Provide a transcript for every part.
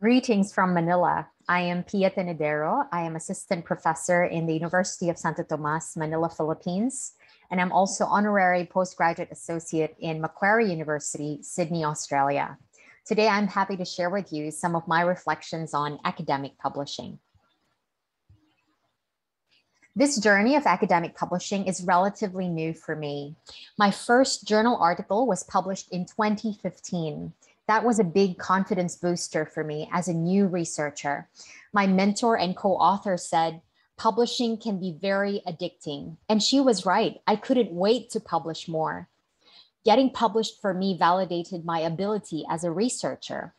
Greetings from Manila. I am Pia Tenedero. I am assistant professor in the University of Santo Tomas, Manila, Philippines. And I'm also honorary postgraduate associate in Macquarie University, Sydney, Australia. Today, I'm happy to share with you some of my reflections on academic publishing. This journey of academic publishing is relatively new for me. My first journal article was published in 2015. That was a big confidence booster for me as a new researcher. My mentor and co author said, Publishing can be very addicting. And she was right. I couldn't wait to publish more. Getting published for me validated my ability as a researcher.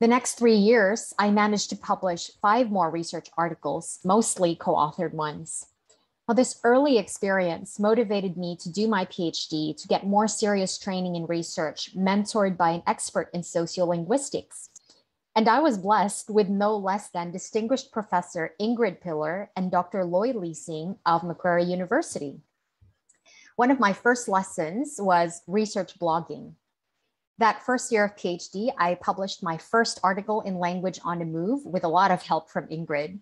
The next three years, I managed to publish five more research articles, mostly co authored ones. Well, this early experience motivated me to do my PhD to get more serious training in research, mentored by an expert in sociolinguistics. And I was blessed with no less than distinguished Professor Ingrid Piller and Dr. Loy Lising of Macquarie University. One of my first lessons was research blogging. That first year of PhD, I published my first article in Language on the Move with a lot of help from Ingrid.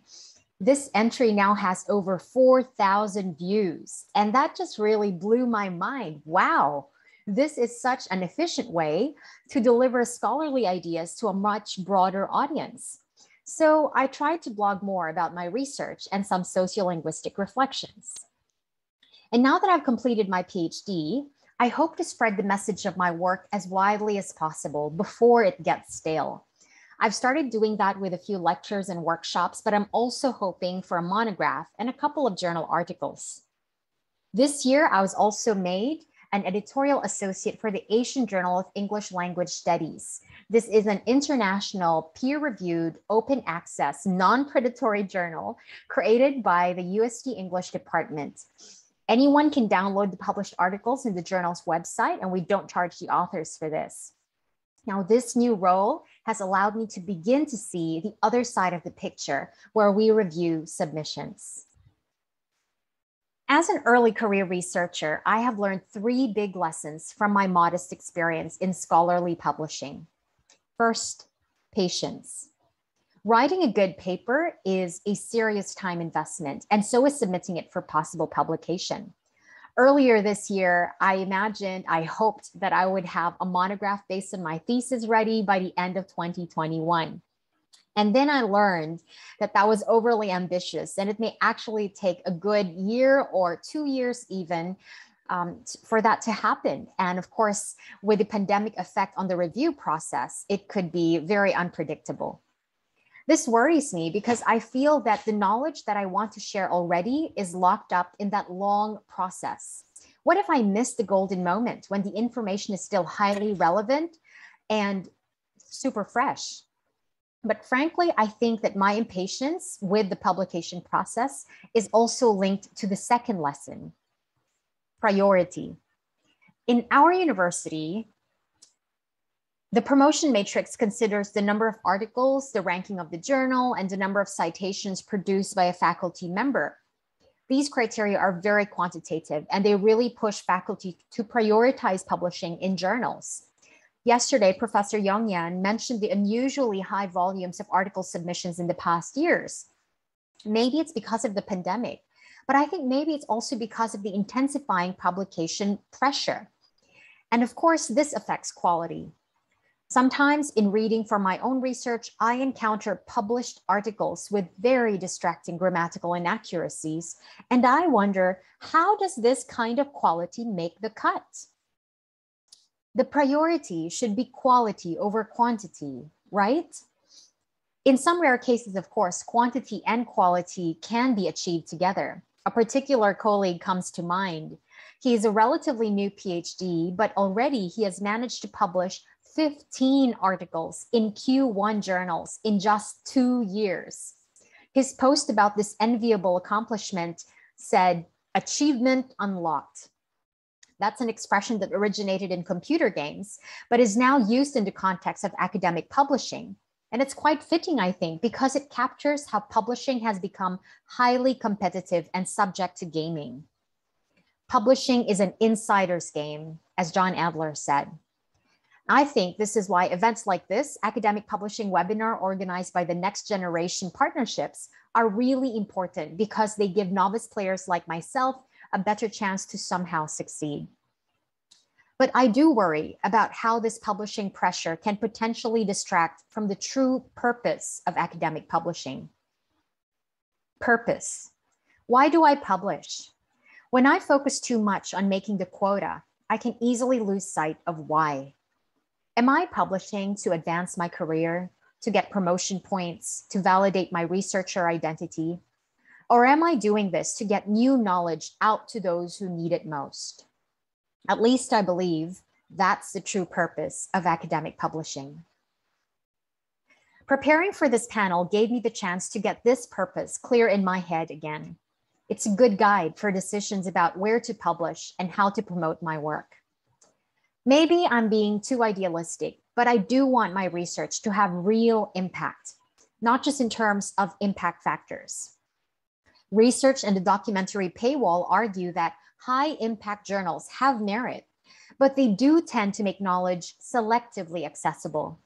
This entry now has over 4,000 views, and that just really blew my mind. Wow, this is such an efficient way to deliver scholarly ideas to a much broader audience. So I tried to blog more about my research and some sociolinguistic reflections. And now that I've completed my PhD, I hope to spread the message of my work as widely as possible before it gets stale. I've started doing that with a few lectures and workshops, but I'm also hoping for a monograph and a couple of journal articles. This year, I was also made an editorial associate for the Asian Journal of English Language Studies. This is an international, peer reviewed, open access, non predatory journal created by the UST English Department. Anyone can download the published articles in the journal's website, and we don't charge the authors for this. Now, this new role has allowed me to begin to see the other side of the picture where we review submissions. As an early career researcher, I have learned three big lessons from my modest experience in scholarly publishing. First, patience. Writing a good paper is a serious time investment, and so is submitting it for possible publication. Earlier this year, I imagined, I hoped that I would have a monograph based on my thesis ready by the end of 2021. And then I learned that that was overly ambitious and it may actually take a good year or two years even um, for that to happen. And of course, with the pandemic effect on the review process, it could be very unpredictable. This worries me because I feel that the knowledge that I want to share already is locked up in that long process. What if I miss the golden moment when the information is still highly relevant and super fresh? But frankly, I think that my impatience with the publication process is also linked to the second lesson priority. In our university, the promotion matrix considers the number of articles, the ranking of the journal, and the number of citations produced by a faculty member. These criteria are very quantitative and they really push faculty to prioritize publishing in journals. Yesterday, Professor Yongyan mentioned the unusually high volumes of article submissions in the past years. Maybe it's because of the pandemic, but I think maybe it's also because of the intensifying publication pressure. And of course, this affects quality. Sometimes in reading for my own research, I encounter published articles with very distracting grammatical inaccuracies. And I wonder, how does this kind of quality make the cut? The priority should be quality over quantity, right? In some rare cases, of course, quantity and quality can be achieved together. A particular colleague comes to mind. He is a relatively new PhD, but already he has managed to publish 15 articles in Q1 journals in just two years. His post about this enviable accomplishment said, Achievement unlocked. That's an expression that originated in computer games, but is now used in the context of academic publishing. And it's quite fitting, I think, because it captures how publishing has become highly competitive and subject to gaming. Publishing is an insider's game, as John Adler said. I think this is why events like this, academic publishing webinar organized by the Next Generation Partnerships, are really important because they give novice players like myself a better chance to somehow succeed. But I do worry about how this publishing pressure can potentially distract from the true purpose of academic publishing. Purpose. Why do I publish? When I focus too much on making the quota, I can easily lose sight of why. Am I publishing to advance my career, to get promotion points, to validate my researcher identity? Or am I doing this to get new knowledge out to those who need it most? At least I believe that's the true purpose of academic publishing. Preparing for this panel gave me the chance to get this purpose clear in my head again. It's a good guide for decisions about where to publish and how to promote my work. Maybe I'm being too idealistic, but I do want my research to have real impact, not just in terms of impact factors. Research and the documentary paywall argue that high impact journals have merit, but they do tend to make knowledge selectively accessible.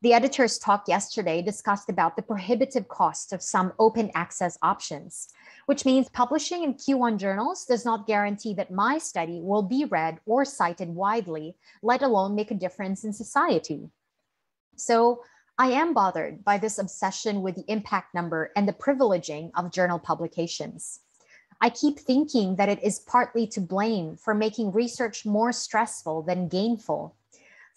The editor's talk yesterday discussed about the prohibitive cost of some open access options, which means publishing in Q1 journals does not guarantee that my study will be read or cited widely, let alone make a difference in society. So I am bothered by this obsession with the impact number and the privileging of journal publications. I keep thinking that it is partly to blame for making research more stressful than gainful,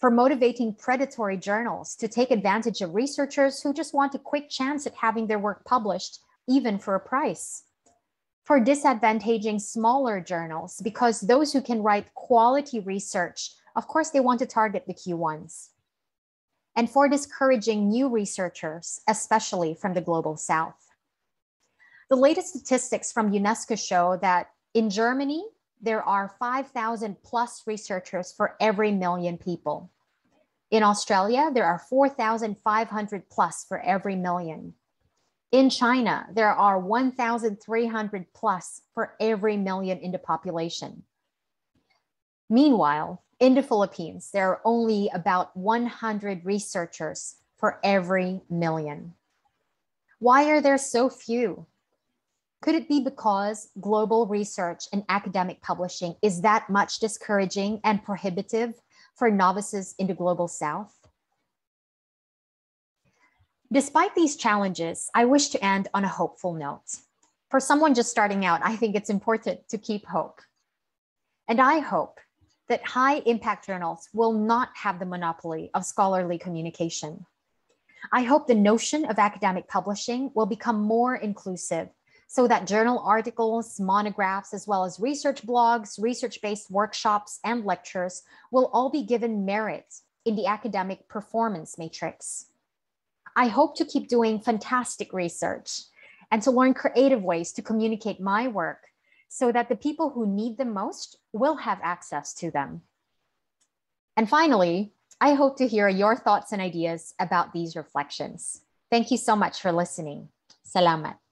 for motivating predatory journals to take advantage of researchers who just want a quick chance at having their work published, even for a price for disadvantaging smaller journals because those who can write quality research, of course, they want to target the Q1s. And for discouraging new researchers, especially from the global south. The latest statistics from UNESCO show that in Germany, there are 5,000 plus researchers for every million people. In Australia, there are 4,500 plus for every million. In China, there are 1,300 plus for every million in the population. Meanwhile, in the Philippines, there are only about 100 researchers for every million. Why are there so few? Could it be because global research and academic publishing is that much discouraging and prohibitive for novices in the global south? Despite these challenges, I wish to end on a hopeful note. For someone just starting out, I think it's important to keep hope. And I hope that high impact journals will not have the monopoly of scholarly communication. I hope the notion of academic publishing will become more inclusive so that journal articles, monographs, as well as research blogs, research based workshops, and lectures will all be given merit in the academic performance matrix. I hope to keep doing fantastic research and to learn creative ways to communicate my work so that the people who need them most will have access to them. And finally, I hope to hear your thoughts and ideas about these reflections. Thank you so much for listening. Salamat.